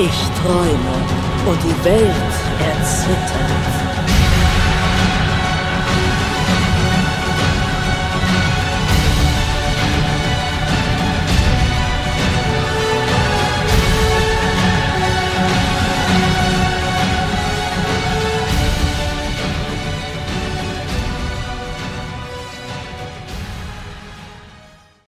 Ich träume und die Welt erzittert.